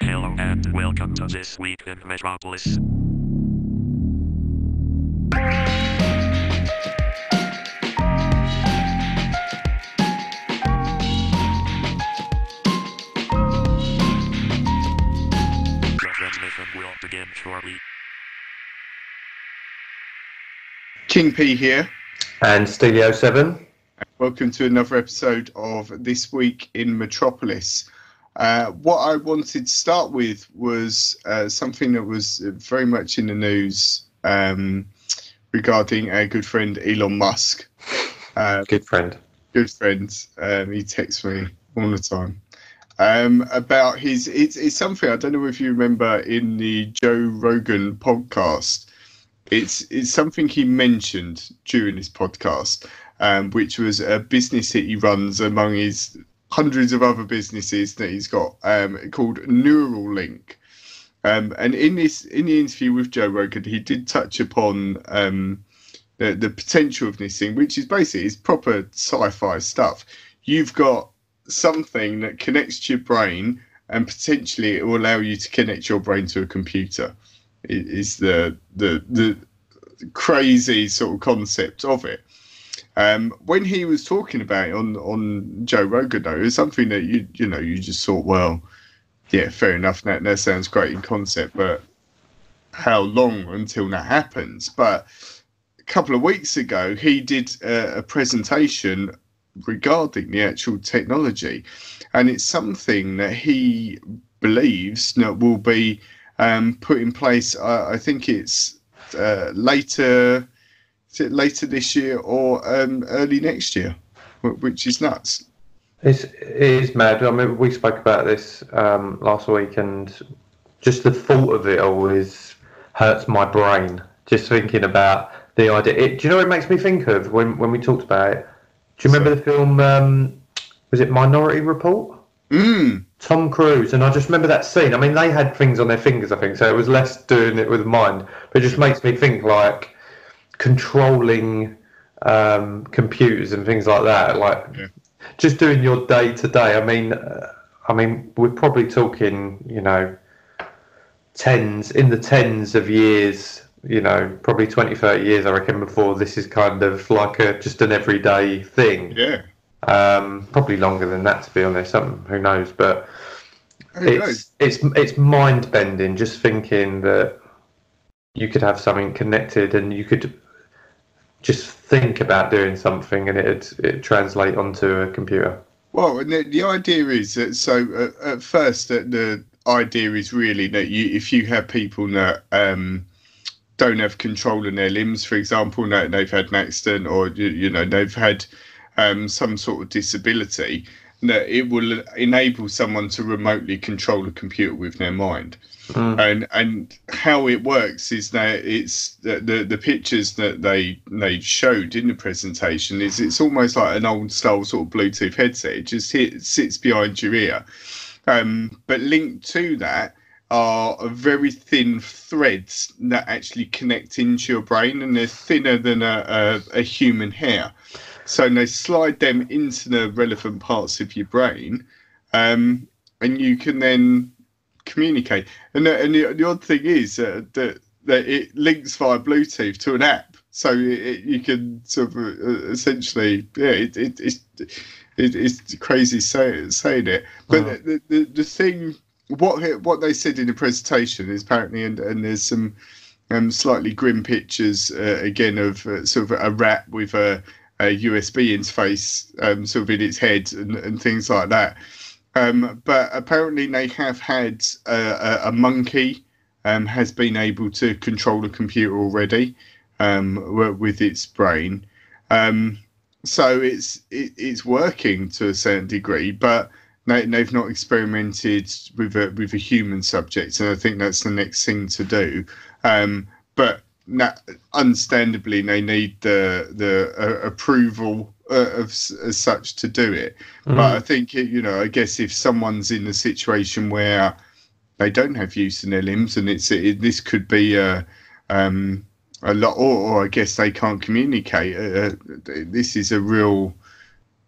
Hello and welcome to This Week in Metropolis. Transmission will begin shortly. King P here. And Stelio 7. Welcome to another episode of This Week in Metropolis. Uh, what I wanted to start with was uh, something that was very much in the news um, regarding our good friend Elon Musk. Uh, Good friend. good friend. Um, he texts me all the time um, about his. It's, it's something I don't know if you remember in the Joe Rogan podcast. It's it's something he mentioned during his podcast, um, which was a business that he runs among his hundreds of other businesses that he's got um, called Neuralink. Um, and in this in the interview with Joe Rogan, he did touch upon um, the the potential of this thing, which is basically it's proper sci-fi stuff. You've got something that connects to your brain, and potentially it will allow you to connect your brain to a computer. It is the the the crazy sort of concept of it. Um, when he was talking about it on on Joe Rogan, though, it was something that you you know you just thought, well, yeah, fair enough. That that sounds great in concept, but how long until that happens? But a couple of weeks ago, he did a, a presentation regarding the actual technology, and it's something that he believes that will be um, put in place. I think it's uh, later. Is it later this year or um, early next year? Which is nuts. It's, it is mad. I mean, we spoke about this um, last week, and just the thought of it always hurts my brain. Just thinking about the idea. It, do you know what it makes me think of when, when we talked about it? Do you remember the film? Um, was it Minority Report? Mm, Tom Cruise, and I just remember that scene. I mean, they had things on their fingers, I think, so it was less doing it with mind. But it just makes me think like controlling um, computers and things like that. Like Yeah. just doing your day to day. I mean, uh, I mean, we're probably talking, you know, tens in the tens of years. You know, probably 20, 30 years, I reckon, before this is kind of like a just an everyday thing. yeah. Um, probably longer than that, to be honest. Um, who knows? But Who knows? it's it's it's mind bending just thinking that you could have something connected and you could just think about doing something and it it translate onto a computer. Well, and the, the idea is that so uh, at first that the idea is really that you if you have people that um, don't have control in their limbs, for example, that they've had an accident or you, you know they've had um, some sort of disability, that it will enable someone to remotely control a computer with their mind. And and how it works is that it's the, the the pictures that they they showed in the presentation is it's almost like an old style sort of Bluetooth headset. It just hit, sits behind your ear, um, but linked to that are very thin threads that actually connect into your brain, and they're thinner than a, a, a human hair. So they slide them into the relevant parts of your brain, um, and you can then communicate. And the, and the, the odd thing is uh, that that it links via Bluetooth to an app, so it, it, you can sort of uh, essentially, yeah, it, it, it's it, it's crazy say, saying it, but Oh. the, the the thing what what they said in the presentation is apparently, and, and there's some um, slightly grim pictures uh, again of uh, sort of a rat with a, a USB interface um, sort of in its head and, and things like that. Um, but apparently, they have had a, a, a monkey um, has been able to control a computer already um, with its brain. Um, so it's it, it's working to a certain degree, but they, they've not experimented with a with a human subject, and I think that's the next thing to do. Um, but na understandably, they need the the uh, approval uh, of as such to do it. But I think it, you know, I guess if someone's in a situation where they don't have use in their limbs, and it's it, this could be a um, a lot, or, or I guess they can't communicate. Uh, uh, this is a real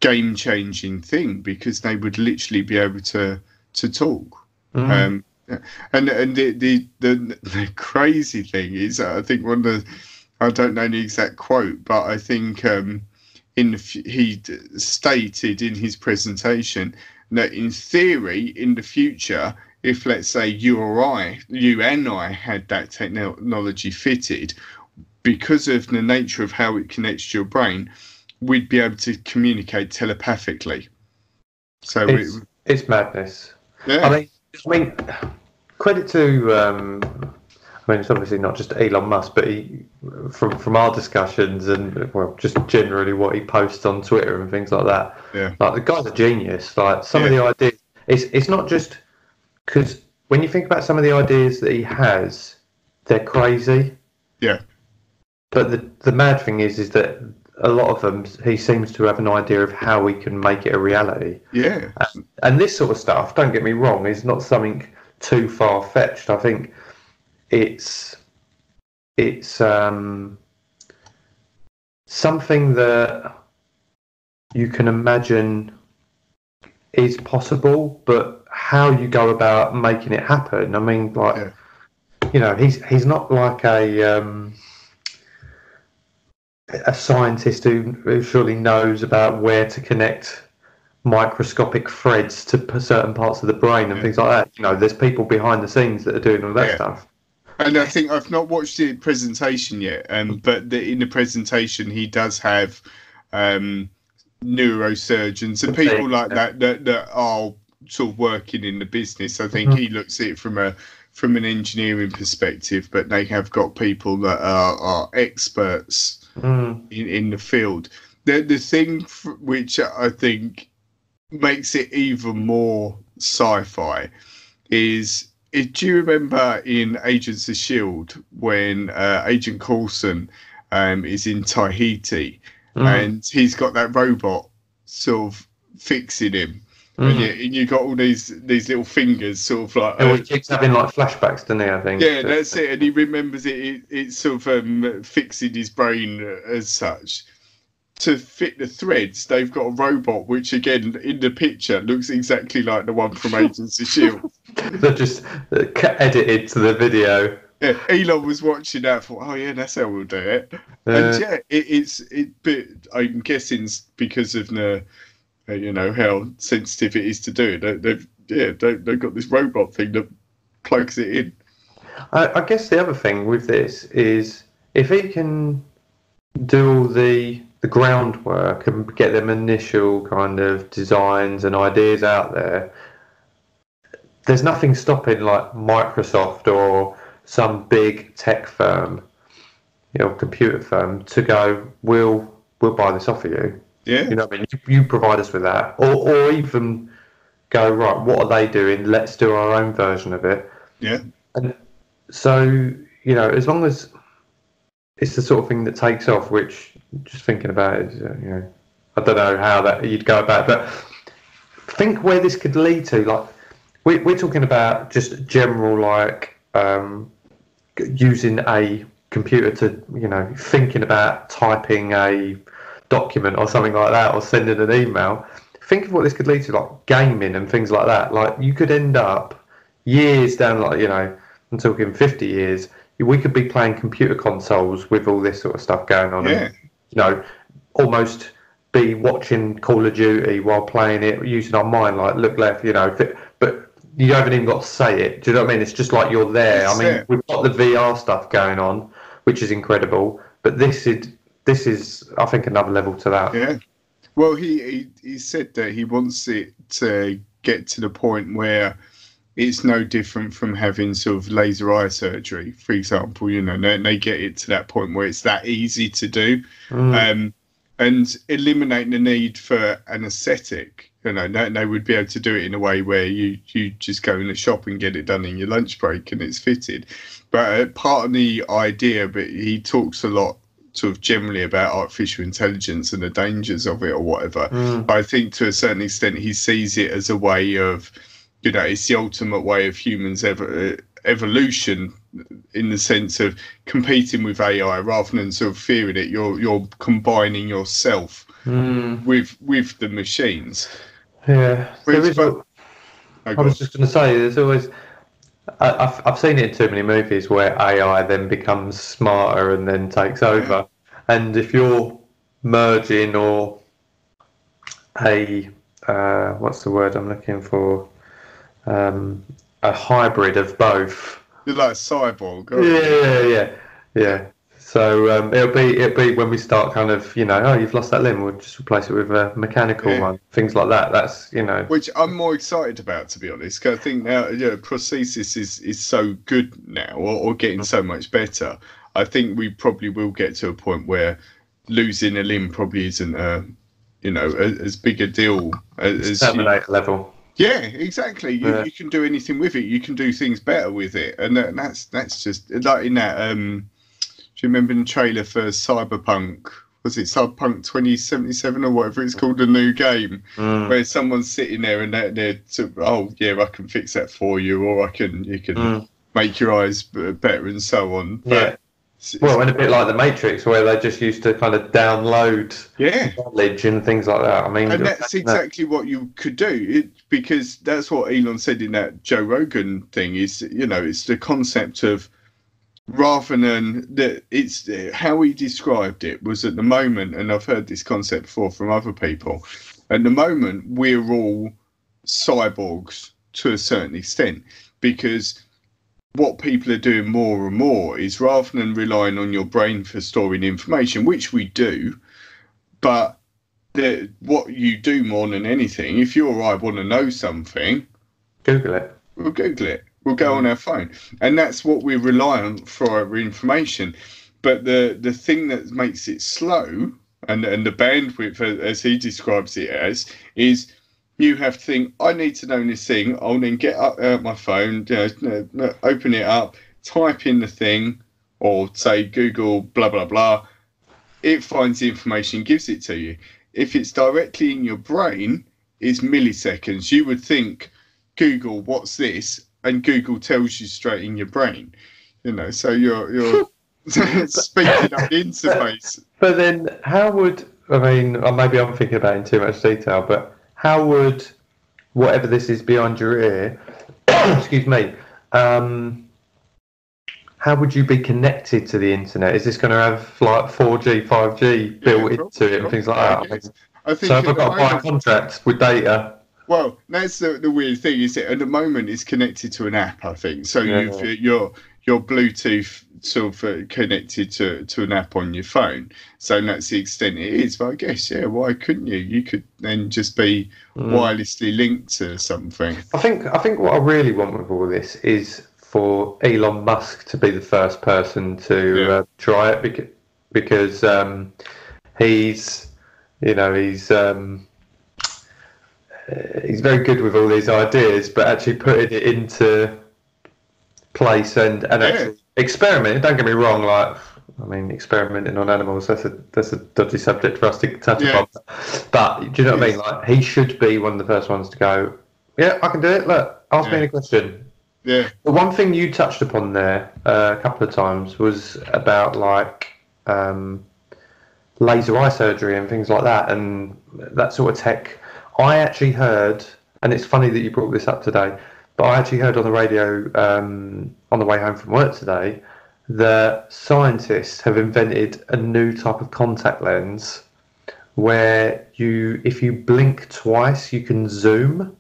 game changing thing because they would literally be able to to talk. Mm. Um, and and the, the the the crazy thing is, I think one of the I don't know the exact quote, but I think um, in he stated in his presentation that in theory, in the future, if let's say you or I, you and I had that technology fitted, because of the nature of how it connects to your brain, we'd be able to communicate telepathically. So it, it's, it's madness. yeah, I mean, I mean, credit to. Um, I mean, it's obviously not just Elon Musk, but he, from from our discussions and well, just generally what he posts on Twitter and things like that. Yeah. Like the guy's a genius. Like some of the ideas, it's it's not just because when you think about some of the ideas that he has, they're crazy. Yeah. But the the mad thing is, is that a lot of them, he seems to have an idea of how we can make it a reality. yeah, And this sort of stuff, don't get me wrong, is not something too far fetched. I think it's it's um, something that you can imagine is possible, but how you go about making it happen. I mean, like Yeah. you know, he's he's not like a um, a scientist who, who surely knows about where to connect microscopic threads to certain parts of the brain and Yeah. things like that. You know, there's people behind the scenes that are doing all that Yeah. stuff. And I think I've not watched the presentation yet, um, but the, in the presentation he does have um, neurosurgeons and people like that, that that are sort of working in the business. I think Mhm. he looks at it from a from an engineering perspective, but they have got people that are, are experts Mm. in, in the field. The the thing f- which I think makes it even more sci-fi is do you remember in Agents of Shield when uh, Agent Coulson um, is in Tahiti Mm. and he's got that robot sort of fixing him, and, Mm. you, and you got all these these little fingers sort of like And uh, he keeps having like flashbacks, doesn't he? I think. yeah, that's it. And he remembers it. it it's sort of um, fixing his brain uh, as such. To fit the threads, they've got a robot, which again in the picture looks exactly like the one from Agents of Shield. They're just uh, edited to the video. Yeah, Elon was watching that. Thought, oh yeah, that's how we'll do it. Uh, and yeah, it, it's it. But I'm guessing it's because of the, uh, you know, how sensitive it is to do it. They, they've yeah, they, they've got this robot thing that plugs it in. I, I guess the other thing with this is if he can do all the the groundwork and get them initial kind of designs and ideas out there, there's nothing stopping like Microsoft or some big tech firm, you know, computer firm to go, we'll we'll buy this off of you. Yeah, You know what I mean? You, you provide us with that, or or even go right. What are they doing? Let's do our own version of it. yeah, And So you know, as long as it's the sort of thing that takes off, which just thinking about it, you know, I don't know how that you'd go about, it, but think where this could lead to. Like we, we're talking about just general like um, using a computer to you know thinking about typing a document or something like that or sending an email. Think of what this could lead to, like gaming and things like that. Like you could end up years down, like you know, I'm talking 50 years. We could be playing computer consoles with all this sort of stuff going on. yeah. And, you know, almost be watching Call of Duty while playing it, using our mind, like look left, you know. But you haven't even got to say it. Do you know what I mean? It's just like you're there. I mean, it. we've got the VR stuff going on, which is incredible. But this is this is, I think, another level to that. Yeah. Well, he, he he said that he wants it to get to the point where it's no different from having sort of laser eye surgery, for example. You know, they, they get it to that point where it's that easy to do, Mm. um, and eliminating the need for anaesthetic. You know, they, they would be able to do it in a way where you you just go in the shop and get it done in your lunch break and it's fitted. But uh, part of the idea, but he talks a lot sort of generally about artificial intelligence and the dangers of it or whatever. Mm. I think to a certain extent he sees it as a way of, you know, it's the ultimate way of humans ever, evolution in the sense of competing with AI rather than sort of fearing it. You're you're combining yourself Mm, with with the machines. yeah. There is but- I was just going to say, there's always. I, I've, I've seen it in too many movies where AI then becomes smarter and then takes over. And if you're merging or a. Uh, what's the word I'm looking for? Um, a hybrid of both. You're like a cyborg. Yeah, yeah, yeah, yeah. So um, it'll be it'll be when we start kind of you know oh you've lost that limb we'll just replace it with a mechanical Yeah. one things like that that's you know Which I'm more excited about, to be honest. Cause I think now, you know, prosthesis is, is so good now, or, or getting so much better. I think we probably will get to a point where losing a limb probably isn't a, you know, a, as big a deal as. as you- Terminator level. Yeah, exactly. You, Yeah. you can do anything with it. You can do things better with it, and that, that's that's just like in that. Um, do you remember the trailer for Cyberpunk? Was it Cyberpunk 2077 or whatever it's called, the new game? Mm. where someone's sitting there and they're, they're sort of, oh yeah I can fix that for you or I can you can Mm. make your eyes better and so on Yeah. Well, and a bit like the Matrix, where they just used to kind of download yeah. knowledge and things like that. I mean, and that's exactly what you could do. It, because that's what Elon said in that Joe Rogan thing is you know it's the concept of rather than that it's how he described it was at the moment and I've heard this concept before from other people at the moment we're all cyborgs to a certain extent because what people are doing more and more is rather than relying on your brain for storing information which we do but the, what you do more than anything, if you or I want to know something, Google it. we'll Google it. We'll go on our phone, and that's what we rely on for our information. But the the thing that makes it slow, and and the bandwidth, as he describes it as, is you have to think. I need to know this thing. I'll then get up out my phone, you know, open it up, type in the thing, or say Google blah blah blah. It finds the information, gives it to you. If it's directly in your brain, it's milliseconds. You would think Google, what's this? And Google tells you straight in your brain. You know, so you're you're speaking up the interface. But then, how would I mean? Maybe I'm thinking about it in too much detail. But how would whatever this is behind your ear? excuse me. Um, how would you be connected to the internet? Is this going to have like 4G, 5G built Yeah, into it and things like that? I mean, I think so if I've got to buy a contract with data, Well, that's the, the weird thing is that at the moment it's connected to an app. I think so. Yeah. You've, your your Bluetooth sort of uh, connected to to an app on your phone. So that's the extent it is. But I guess yeah, why couldn't you? You could then just be Mm. wirelessly linked to something. I think I think what I really want with all this is for Elon Musk to be the first person to Yeah. uh, try it because because um, he's you know he's um, uh, he's very good with all these ideas, but actually putting it into place and and Yeah. actually experimenting. Don't get me wrong, like. I mean, experimenting on animals, that's a that's a dodgy subject for us to touch Yeah. upon. But do you know what I mean? Like he should be one of the first ones to go, Yeah, I can do it. Look, ask me Yeah. any question. Yeah, The one thing you touched upon there uh, a couple of times was about like um, laser eye surgery and things like that, and that sort of tech. I actually heard, and it's funny that you brought this up today, but I actually heard on the radio um, on the way home from work today that scientists have invented a new type of contact lens where you, if you blink twice, you can zoom.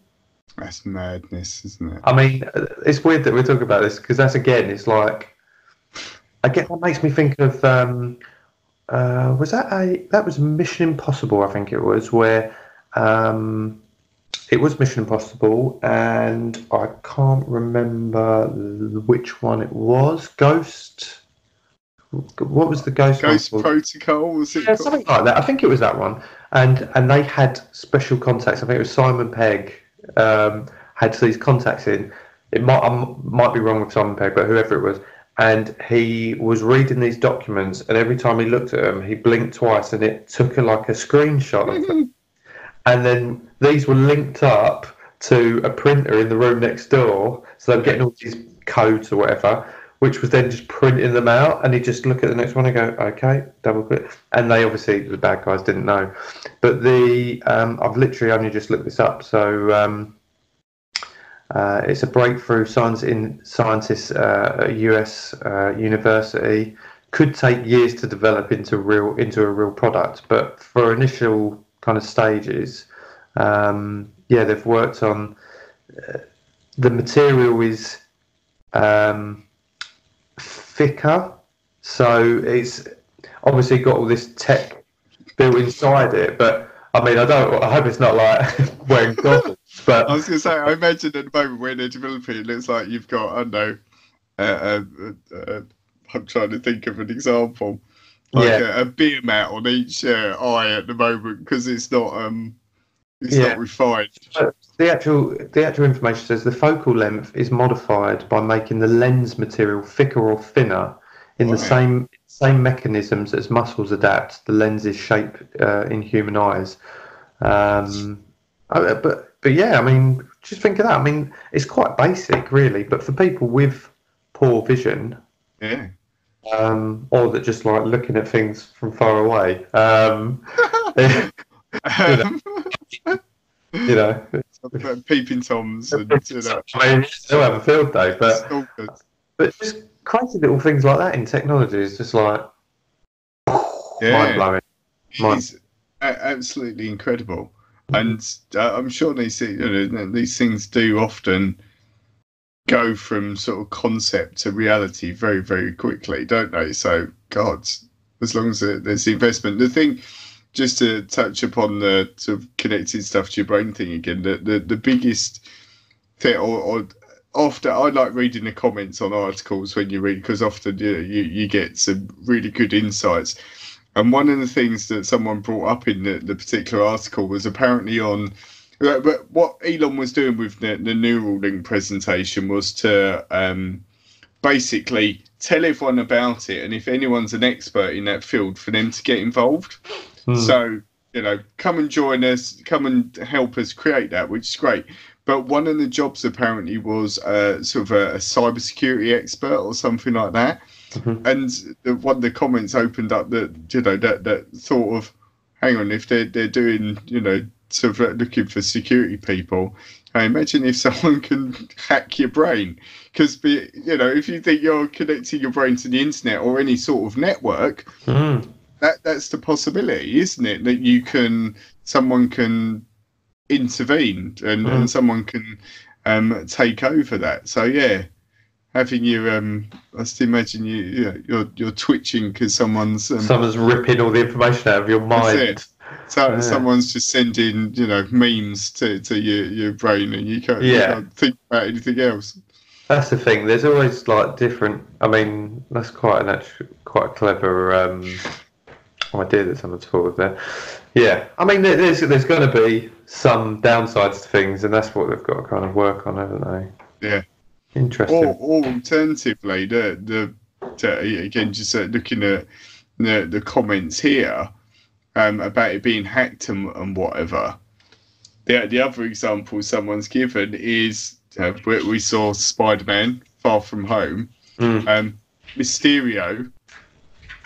that's madness, isn't it? I mean, it's weird that we're talking about this because that's again, it's like, again, that makes me think of, um, uh, was that a, that was Mission Impossible, I think it was, where um, it was Mission Impossible and I can't remember which one it was. Ghost? What was the Ghost, Ghost one? Protocol was it? Yeah, something like that. I think it was that one. And and they had special contacts. I think it was Simon Pegg um, had these contacts in. It might I m- might be wrong with Simon Pegg, but whoever it was. And he was reading these documents, and every time he looked at them, he blinked twice, and it took a, like a screenshot of them. And then these were linked up to a printer in the room next door, so they were getting all these codes or whatever. which was then just printing them out, and he'd just look at the next one and go, okay, double click, and they obviously the bad guys didn't know, but the um, I've literally only just looked this up, so. Um, uh, it's a breakthrough science in scientists uh, at US uh, university. Could take years to develop into real into a real product, but for initial kind of stages, um, yeah, they've worked on uh, the material is um, thicker, so it's obviously got all this tech built inside it. But I mean, I don't. I hope it's not like wearing goggles. But I was going to say, I imagine at the moment when they're developing, it looks like you've got, I don't know, uh, uh, uh, I'm trying to think of an example, like Yeah. a, a beer mat on each uh, eye at the moment because it's not, um, it's Yeah. not refined. the actual the actual information says the focal length is modified by making the lens material thicker or thinner in the same same mechanisms as muscles adapt the lens's shape uh, in human eyes. Um, uh, but but yeah, I mean, just think of that. I mean, it's quite basic, really. But for people with poor vision, Yeah. Um, or that just like looking at things from far away, um, you know, peeping toms and you know, I mean, they'll have a field day. But but just crazy little things like that in technology is just like Yeah. mind blowing. It's absolutely incredible, and uh, I'm sure these you know, these things do often go from sort of concept to reality very very quickly, don't they? So, God, as long as there's investment, the thing. Just to touch upon the sort of connected stuff to your brain thing again, the the, the biggest thing, or, or often I like reading the comments on articles when you read because often you, you you get some really good insights. And one of the things that someone brought up in the, the particular article was apparently on. But but what Elon was doing with the, the Neuralink presentation was to um, basically tell everyone about it, and if anyone's an expert in that field, for them to get involved. Hmm. So you know, come and join us, come and help us create that, which is great. But one of the jobs apparently was uh, sort of a, a cybersecurity expert or something like that Mhm. and the, one of the comments opened up that you know that that thought of hang on if they're they're doing you know sort of looking for security people I imagine if someone can hack your brain because you know if you think you're connecting your brain to the internet or any sort of network Mm. that that's the possibility isn't it that you can someone can intervene and, Mm. and someone can um take over that so yeah having you um i just imagine you, you know, you're you're twitching because someone's um, Someone's ripping all the information out of your mind. So, yeah. someone's just sending you know memes to, to your, your brain and you can't, you can't think about anything else That's the thing. There's always like different. I mean, that's quite an actual, quite a clever um, idea that someone's thought of there. Yeah, I mean, there's there's going to be some downsides to things, and that's what they've got to kind of work on, haven't they? Yeah. Interesting. Or, or alternatively, the the to, again just uh, looking at the the comments here um, about it being hacked and, and whatever. The the other example someone's given is uh, we, we saw Spider Man Far From Home. Mm. Um, Mysterio.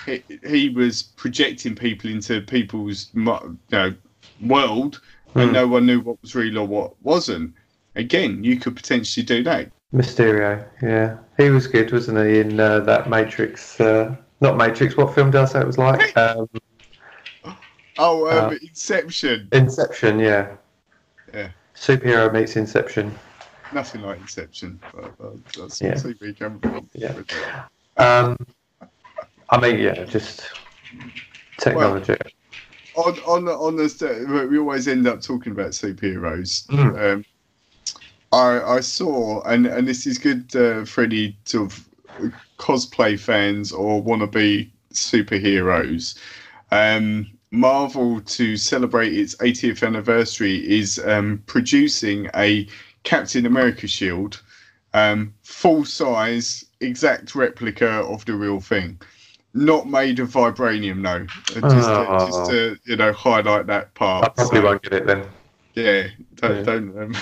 He, he was projecting people into people's you know, world, and Mm. no one knew what was real or what wasn't. Again, you could potentially do that. Mysterio. Yeah, he was good, wasn't he? In uh, that Matrix. Uh, not Matrix. What film did I say it was like? Um, Oh, um, Uh, Inception. Inception. Yeah. Yeah. Superhero meets Inception. Nothing like Inception. But, uh, that's Yeah. where you come from. Yeah. Um, I mean, yeah, just technology. On on the on the we always end up talking about superheroes. Mm. Um, I I saw and and this is good uh, for any sort of cosplay fans or wannabe superheroes. Um, Marvel to celebrate its 80th anniversary is um, producing a Captain America shield, um, full size, exact replica of the real thing. Not made of vibranium, no. Uh, Just, to, just to you know highlight that part. I probably So, won't get it then. Yeah, don't Yeah. don't.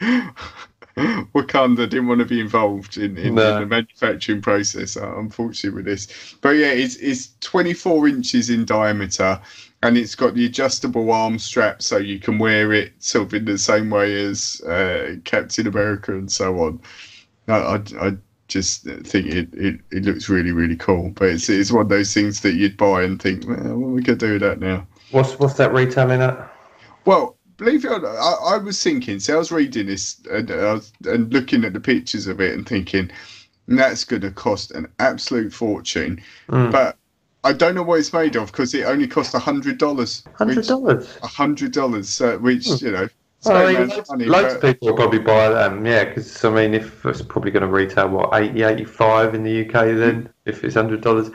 Um, Wakanda didn't want to be involved in, in, No. in the manufacturing process, uh, unfortunately, with this. But yeah, it's, it's 24 inches in diameter and it's got the adjustable arm strap so you can wear it sort of in the same way as uh, Captain America and so on. I, I, I just think it, it, it looks really, really cool. But it's, it's one of those things that you'd buy and think, well, what are we going to do with that now? What's what's that retailing at? Well, believe it or not, I, I was thinking. So I was reading this and, was, and looking at the pictures of it and thinking that's going to cost an absolute fortune. Mm. But I don't know what it's made of because it only cost a hundred dollars. Hundred dollars. A hundred dollars, which Hmm. you know, Well, I mean, loads, money, loads of people will probably buy them, yeah, because I mean, if it's probably going to retail what 80, 85 in the UK, then if it's hundred dollars,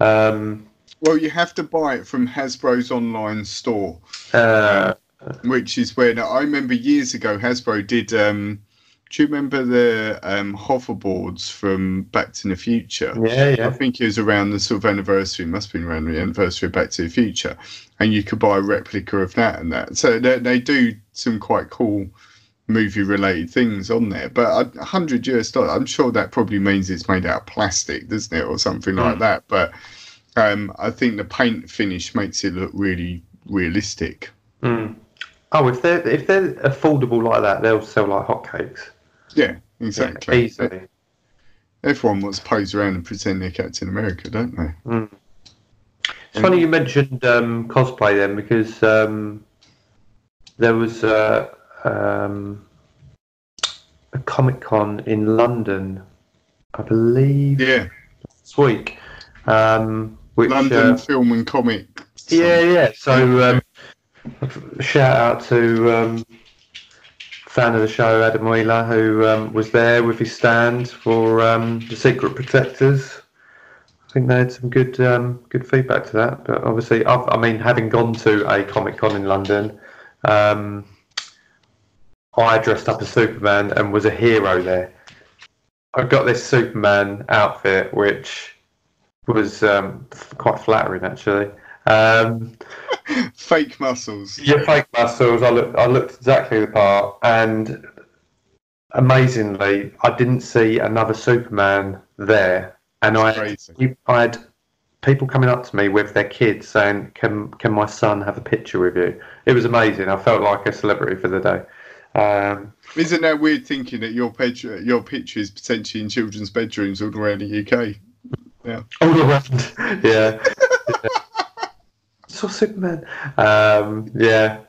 um, well, you have to buy it from Hasbro's online store. uh, which is when I remember years ago Hasbro did. Um, do you remember the um, hoverboards from Back to the Future? yeah, yeah. I think it was around the sort of anniversary. Must have been around the anniversary of Back to the Future, and you could buy a replica of that and that. So they, they do some quite cool movie-related things on there. But a hundred US dollars, I'm sure that probably means it's made out of plastic, doesn't it, or something like Mm. that. But um, I think the paint finish makes it look really realistic. Mm. Oh, if they're if they're affordable like that, they'll sell like hotcakes. Yeah, Yeah, exactly. easily. Everyone wants to pose around and pretend they're Captain America, don't they? Mm. It's funny you mentioned um, cosplay then because um, there was uh, um, a Comic Con in London, I believe, Yeah, this week. Um, which, London uh, Film and Comic. yeah, yeah. So um, shout out to um, fan of the show Adam Wheeler who um, was there with his stand for um, the Secret Protectors. I think they had some good um, good feedback to that. But obviously, I've, I mean, having gone to a Comic Con in London, um, I dressed up as Superman and was a hero there. I got this Superman outfit, which was um, quite flattering actually. Um, Fake muscles. your fake muscles. I looked. I looked exactly the part, and amazingly, I didn't see another Superman there. And I, Crazy. I had people coming up to me with their kids saying, "Can can my son have a picture with you?" It was amazing. I felt like a celebrity for the day. Um, Isn't that weird thinking that your picture, your picture is potentially in children's bedrooms all around the UK? Yeah. all around, yeah. yeah. Saw Superman. Um, yeah.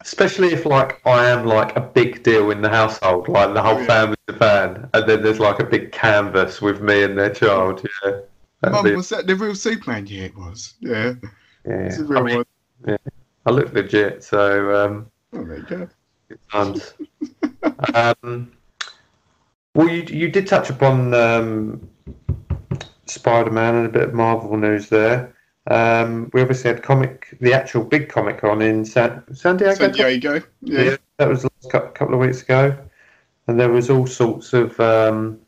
Especially if like I am like a big deal in the household, like the whole Oh, yeah. family's a fan, and then there's like a big canvas with me and their child. Yeah. That'd Mum, be- was that the real Superman? Yeah, it was. Yeah, yeah. I, mean, one. I look legit, so um, Oh, there you go. times. um, well, you you did touch upon um, Spider-Man and a bit of Marvel news there. Um, we obviously had comic, the actual big Comic Con in San, San Diego. San Diego. Yeah. Yeah, that was a couple of weeks ago, and there was all sorts of um,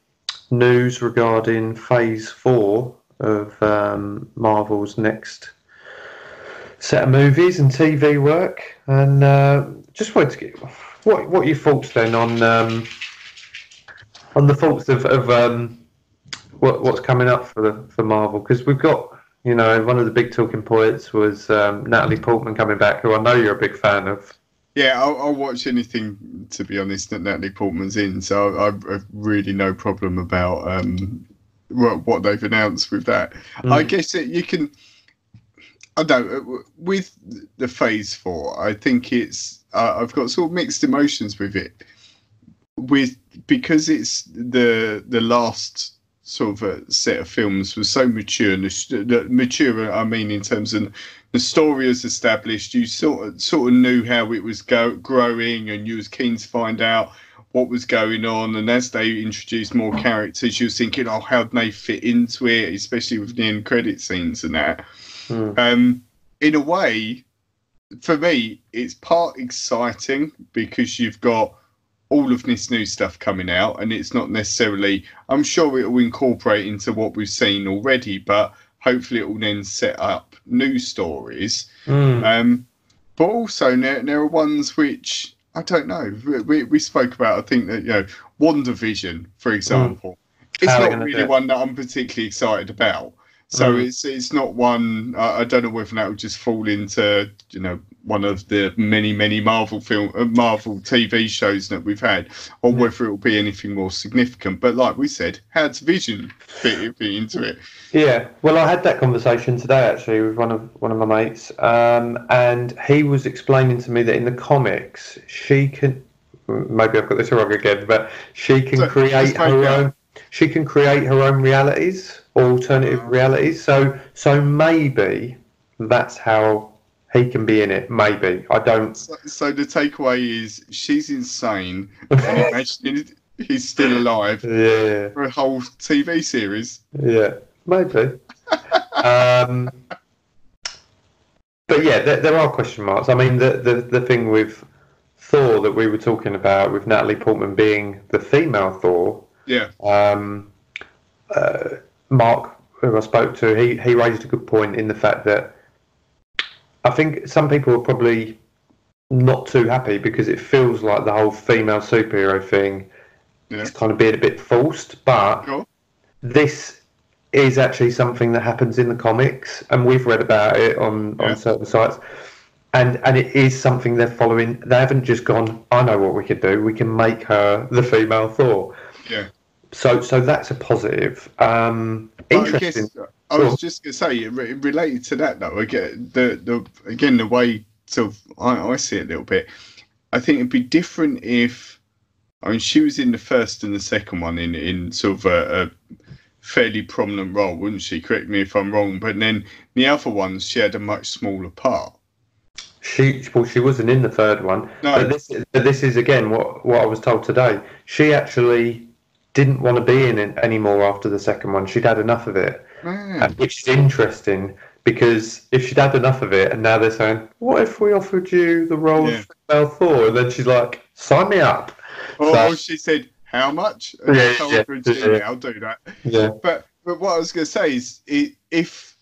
news regarding Phase Four of um, Marvel's next set of movies and TV work, and uh, just wanted to get what what are your thoughts then on um, on the thoughts of, of um, what what's coming up for the for Marvel because we've got. You know, one of the big talking points was um, Natalie Portman coming back, who I know you're a big fan of. Yeah, I'll, I'll watch anything to be honest that Natalie Portman's in. So I, I've really no problem about um, what, what they've announced with that. I Mm. guess that you can. I don't. With the Phase Four, I think it's. Uh, I've got sort of mixed emotions with it. With because it's the the last sort of uh, set of films was so mature. And the, mature, I mean, in terms of the story was established. You sort of sort of knew how it was go, growing, and you was keen to find out what was going on. And as they introduced more characters, you was thinking, oh, how do they fit into it, especially with the end credit scenes and that. Mm. Um, in a way, for me, it's part exciting because you've got all of this new stuff coming out, and it's not necessarily. I'm sure it will incorporate into what we've seen already, but hopefully it will then set up new stories. Mm. Um, but also there, there are ones which I don't know. We, we, spoke about, I think that, you know, WandaVision, for example, it's How not really one that I'm particularly excited about. So Mm. it's it's not one. I I don't know whether that will just fall into you know one of the many many Marvel film uh, Marvel TV shows that we've had, or whether it will be anything more significant. But like we said, how does Vision fit, fit into it? Yeah, well, I had that conversation today actually with one of one of my mates, um, and he was explaining to me that in the comics she can, maybe I've got this wrong again, but she can So, create her own. She can create her own realities, alternative Oh. realities. So, so maybe that's how he can be in it. Maybe I don't. So, so the takeaway is she's insane, and imagining he's still alive Yeah. for a whole TV series. Yeah, maybe. um, but yeah, there, there are question marks. I mean, the, the the thing with Thor that we were talking about with Natalie Portman being the female Thor, Yeah, um, uh, Mark, who I spoke to, he he raised a good point in the fact that I think some people are probably not too happy because it feels like the whole female superhero thing Yeah. is kind of being a bit forced, but sure. this is actually something that happens in the comics, and we've read about it on, Yeah. on certain sites. And and it is something they're following. They haven't just gone. I know what we could do. We can make her the female Thor. Yeah. So so that's a positive. Um, interesting. I was just going to say, re- related to that though, again, the the again the way sort of I, I see it a little bit. I think it'd be different if, I mean, she was in the first and the second one in in sort of a, a fairly prominent role, wouldn't she? Correct me if I'm wrong. But then the other ones, she had a much smaller part. She well, she wasn't in the third one. No. But this but this is again what what I was told today. She actually didn't want to be in it anymore after the second one. She'd had enough of it. Mm. And which is interesting because if she'd had enough of it, and now they're saying, "What if we offered you the role Yeah. of female Thor?" And then she's like, "Sign me up." or, so- she said, "How much?" And Yeah, I told yeah, her, yeah. "Yeah, I'll do that." Yeah, But but what I was going to say is, i if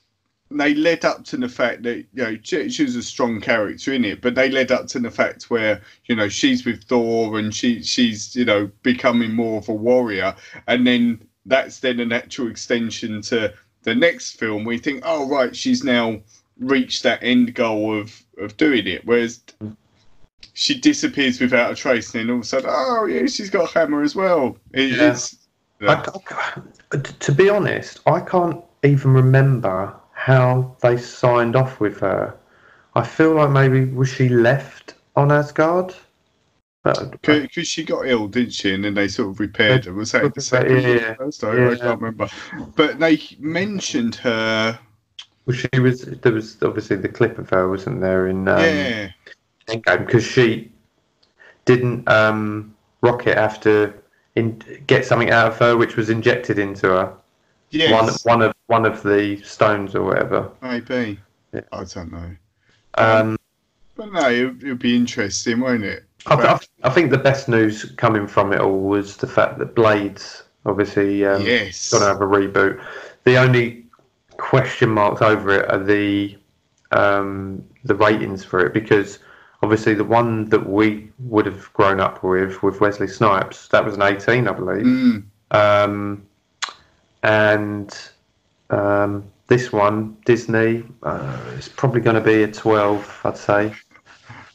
they led up to the fact that you know she, she was a strong character in it, but they led up to the fact where you know she's with Thor and she she's you know becoming more of a warrior, and then that's then a natural extension to the next film. We think, oh right, she's now reached that end goal of of doing it, whereas. She disappears without a trace, and then all of a sudden, oh yeah, she's got a hammer as well. It, Yeah. It's I, uh, t- to be honest, I can't even remember how they signed off with her. I feel like maybe was she left on Asgard? Uh, Because she got ill, didn't she? And then they sort of repaired her. Was that the Yeah, second the yeah. I, can't remember. But they mentioned her. well, she was. There was obviously the clip of her, wasn't there? In um, yeah, because she didn't um, Rocket have to in, get something out of her, which was injected into her. yes, One one of one of the stones or whatever. maybe. Yeah. I don't know. Um, But no, it would be interesting, won't it? I, I, But- I think the best news coming from it all was the fact that Blades obviously um, yes. going to have a reboot. The only question marks over it are the um, the ratings for it because obviously the one that we would have grown up with with Wesley Snipes that was an 18 I believe Mm, um, and um, this one Disney uh, is probably going to be a 12 I'd say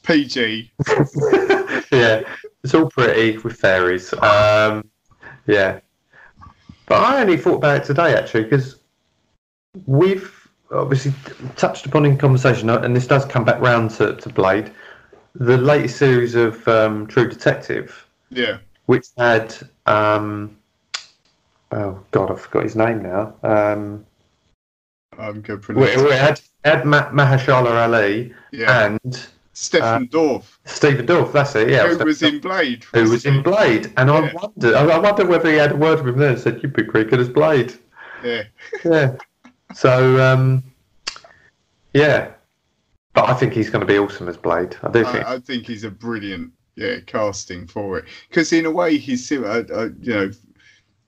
PG. yeah it's all pretty with fairies um, yeah but I only thought about it today actually because we've obviously touched upon in conversation, and this does come back round to, to Blade, the latest series of um, True Detective, Yeah. which had um, oh god, I forgot his name now. Um, I'm good for we, had had Ma- Mahershala Ali Yeah. and Stephen Dorff, Stephen Dorff. That's it. Yeah, who was in Blade. who was in Blade, and I Yeah. I I wonder whether he had a word with him there and said, "You'd be pretty good as Blade." Yeah. Yeah. So, um, yeah. But I think he's going to be awesome as Blade. I do think. I, I think he's a brilliant yeah casting for it because in a way he's similar. Uh, you know,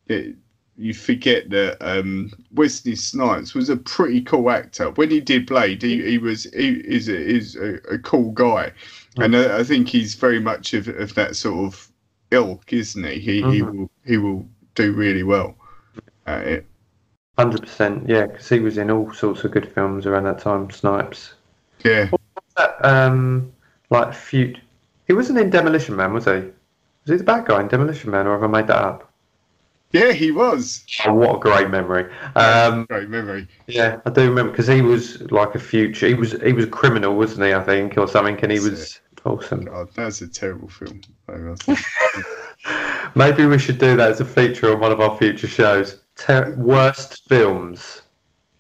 it, you forget that um, Wesley Snipes was a pretty cool actor when he did Blade. He, he was he is a, is a, a cool guy, and I, I think he's very much of, of that sort of ilk, isn't he? He he Mhm. will he will do really well at it. Hundred percent, yeah, because he was in all sorts of good films around that time. Snipes, Yeah, that, um, like feud. He wasn't in Demolition Man, was he? Was he the bad guy in Demolition Man, or have I made that up? Yeah, he was. Oh, what a great memory! Um, Great memory. yeah, I do remember because he was like a future. He was he was a criminal, wasn't he? I think, or something, and he That's was awesome. God, that's a terrible film. Maybe we should do that as a feature on one of our future shows. Ter- worst films.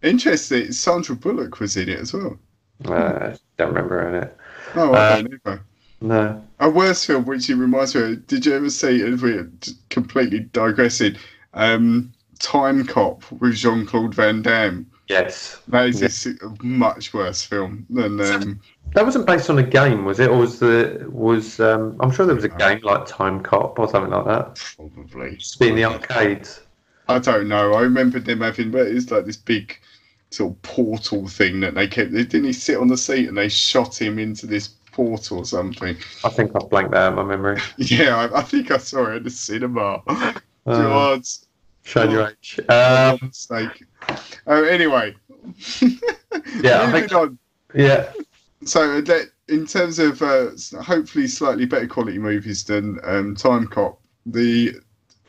Interesting. Sandra Bullock was in it as well. Uh, don't remember in it. Oh, I Uh, don't either. No. A worse film, which it reminds me of. Did you ever see? If we're completely digressing, um, Time Cop with Jean Claude Van Damme. Yes. That is Yeah. a s- a much worse film than. Um, That wasn't based on a game, was it? Or was the was um, I'm sure there was a game like Time Cop or something like that. probably. Just be in the arcades. I don't know. I remember them having, but it's like this big sort of portal thing that they kept. Didn't he sit on the seat and they shot him into this portal or something? I think I've blanked that out of my memory. Yeah, I, I think I saw it at the cinema. Uh, God, showing your age. um, mistake. Oh, anyway. Yeah, I think- on. yeah. So that in terms of uh, hopefully slightly better quality movies than um, Time Cop, the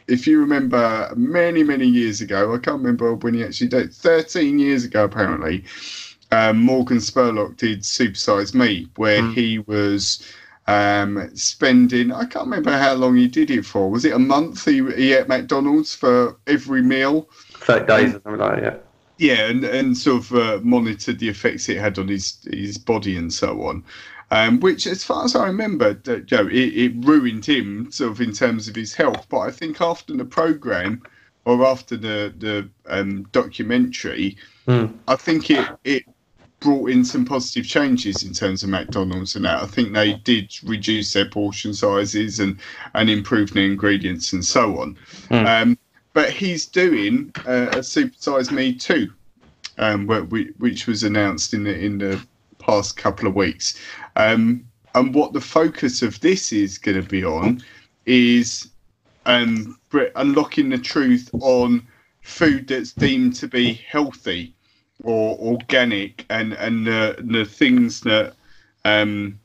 if you remember many many years ago, I can't remember when he actually did. Thirteen years ago, apparently, um, Morgan Spurlock did Supersize Me, where Hmm. he was um, spending. I can't remember how long he did it for. Was it a month? He, he ate McDonald's for every meal. Thirty days or something like that. Yeah, Yeah, and, and sort of uh, monitored the effects it had on his his body and so on. Um, which, as far as I remember, you know, it, it ruined him sort of in terms of his health. But I think after the program or after the the um, documentary, Hmm. I think it it brought in some positive changes in terms of McDonald's and that. I think they did reduce their portion sizes and and improve their ingredients and so on. Hmm. Um, but he's doing uh, a Supersize Me too, um, which was announced in the in the past couple of weeks. Um, and what the focus of this is going to be on is um, unlocking the truth on food that's deemed to be healthy or organic and and the, the things that um,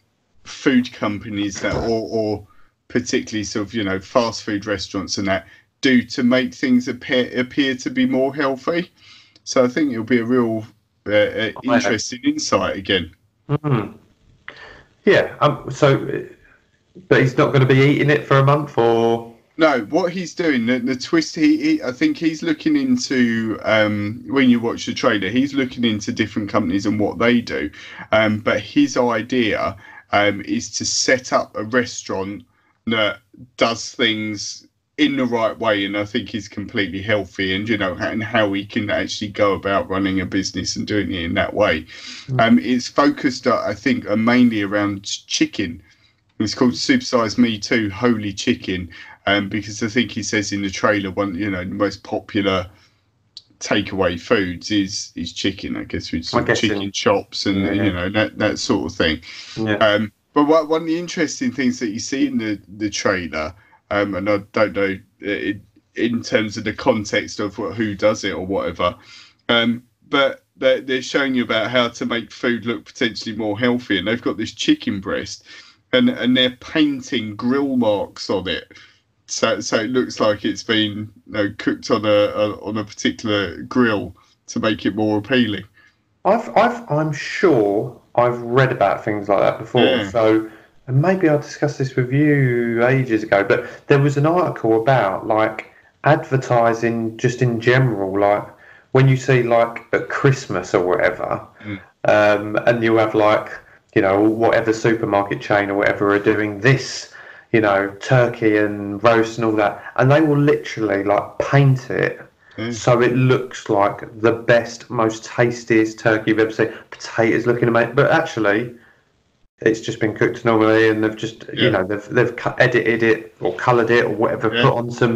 food companies that or, or particularly sort of you know fast food restaurants and that do to make things appear appear to be more healthy. So I think it'll be a real uh, uh, interesting insight again. Hmm. Yeah. Um. So, but he's not going to be eating it for a month, or No, what he's doing, the, the twist, he, he, I think he's looking into, um, when you watch the trailer, he's looking into different companies and what they do. Um, but his idea um, is to set up a restaurant that does things in the right way. And I think he's completely healthy and, you know, and how he can actually go about running a business and doing it in that way. Um, it's focused, I think, uh, mainly around chicken. It's called Supersize Me Too, Holy Chicken um, because I think he says in the trailer one, you know, the most popular takeaway foods is is chicken, I guess, with sort of chicken chops and Yeah. you know that that sort of thing. yeah. Um, but what, one of the interesting things that you see in the the trailer, um, and I don't know in, in terms of the context of what, who does it or whatever, um, but they're, they're showing you about how to make food look potentially more healthy, and they've got this chicken breast, and and they're painting grill marks on it. So, so it looks like it's been you know, cooked on a, a on a particular grill to make it more appealing. I've, I've, I'm sure I've read about things like that before. Yeah. So, and maybe I discussed this with you ages ago, but there was an article about like advertising just in general, like when you see like at Christmas or whatever, Mm. um, and you have like, you know, whatever supermarket chain or whatever are doing this, you know, turkey and roast and all that, and they will literally like paint it Yeah. so it looks like the best, most tastiest turkey you've ever seen. Potatoes looking amazing, but actually, it's just been cooked normally, and they've just, Yeah. you know, they've they've cut, edited it or coloured it or whatever, Yeah. put on some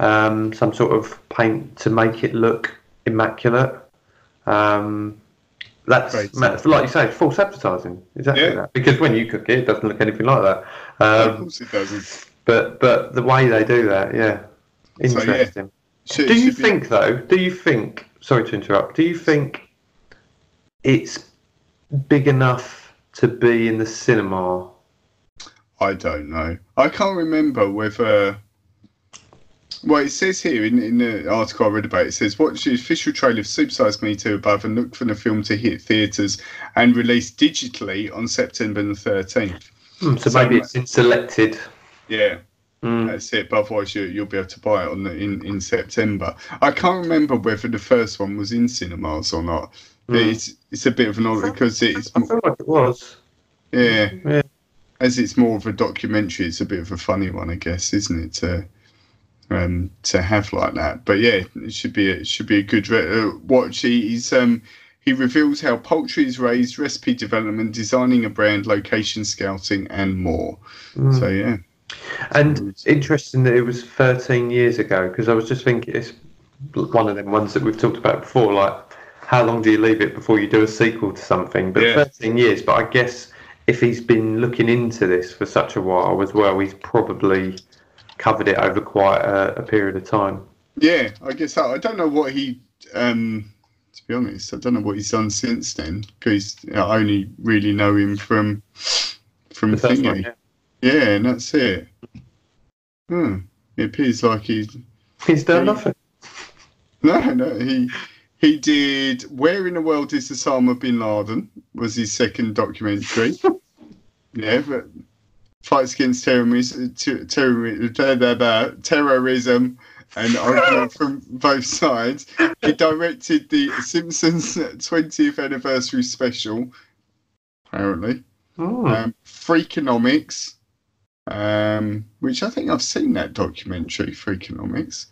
um, some sort of paint to make it look immaculate. Um, That's Great. like you say, it's false advertising. Exactly Yeah. that. Because when you cook it, it doesn't look anything like that. of Um, course it doesn't. but but the way they do that, yeah, So, yeah. interesting. Should- do you be- think though? Do you think? Sorry to interrupt. Do you think it's big enough to be in the cinema? I don't know. I can't remember whether. Well, it says here in, in the article I read about it, it says, Watch the official trailer of Supersize Me 2 above and look for the film to hit theatres and release digitally on September the 13th. Hmm, so, So- maybe it's in selected. Yeah, Mm. that's it. But otherwise, you, you'll be able to buy it on the, in, in September. I can't remember whether the first one was in cinemas or not. Mm. it's, it's a bit of an odd because it's, I feel like it was. yeah, Yeah. as it's more of a documentary, it's a bit of a funny one, I guess, isn't it? To um, to have like that, but yeah, it should be a, it should be a good re- uh, watch. He, he's um he reveals how poultry is raised, recipe development, designing a brand, location scouting, and more. Mm. So yeah, And interesting that it was 13 years ago because I was just thinking it's one of them ones that we've talked about before. Like, how long do you leave it before you do a sequel to something? But Yeah. 13 years. But I guess if he's been looking into this for such a while as well, he's probably covered it over quite a, a period of time. yeah. I guess I, I don't know what he um to be honest, I don't know what he's done since then because I only really know him from from The first one, thingy. yeah. Yeah, and that's it. Hmm. It appears like he's He's done Yeah. nothing. no, no. He he did. Where in the world is Osama bin Laden? Was his second documentary. yeah, but fights against terrorism, terrorism, and argument from both sides. He directed the Simpsons 20th anniversary special. Apparently, Mm. um, Freakonomics, um, which I think I've seen that documentary, Freakonomics.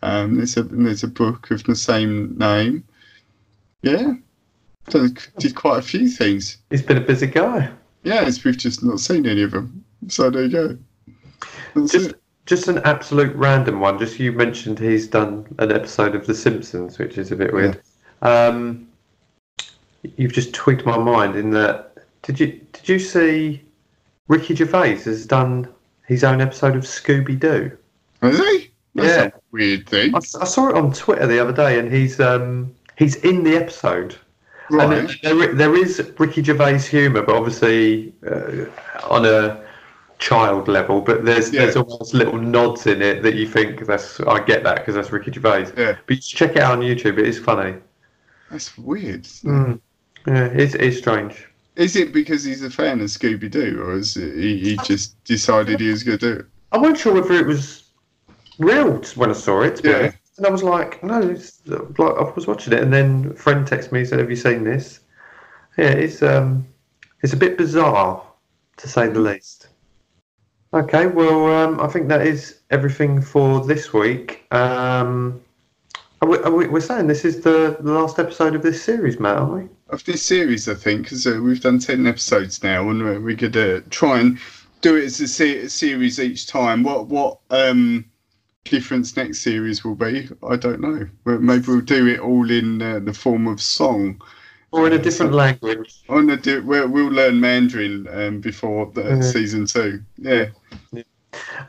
Um, there's a there's a book of the same name. Yeah, done, did quite a few things. He's been a busy guy. Yeah, it's, we've just not seen any of them. So there you go. That's Just, it. just an absolute random one. Just you mentioned he's done an episode of The Simpsons, which is a bit weird. Um, you've just tweaked my mind in that. Did you did you see Ricky Gervais has done his own episode of Scooby Doo? Has he? That's Yeah. a weird thing. I, I saw it on Twitter the other day, and he's um he's in the episode. Right. And there, there is Ricky Gervais humour, but obviously uh, on a child level. But there's Yeah. there's almost little nods in it that you think that's I get that because that's Ricky Gervais. Yeah. But you check it out on YouTube. It is funny. That's weird. Mm. Yeah, it's it's strange. Is it because he's a fan of Scooby Doo, or is it he, he just decided he was going to do it? I wasn't sure whether it was real when I saw it. Yeah. honest. And I was like, no, it's like I was watching it, and then a friend texted me and said, "Have you seen this?" Yeah, it's um, it's a bit bizarre to say the least. Okay, well, um, I think that is everything for this week. Um, are we, are we, we're saying this is the, the last episode of this series, Matt, aren't we? Of this series, I think, because uh, we've done 10 episodes now, and uh, we could to try and do it as a se- series each time. What what um, difference next series will be, I don't know. Maybe we'll do it all in uh, the form of song. Or in a different language? On the do, we'll, we'll learn Mandarin um, before the season two. Yeah.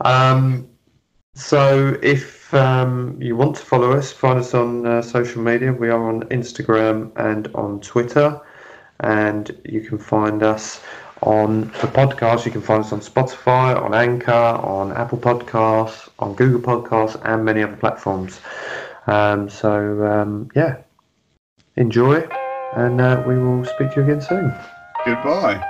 Um, so if um, you want to follow us, find us on uh, social media. We are on Instagram and on Twitter, and you can find us on the podcast. You can find us on Spotify, on Anchor, on Apple Podcasts, on Google Podcasts, and many other platforms. Um, so um, yeah, enjoy, and uh, we will speak to you again soon. Goodbye.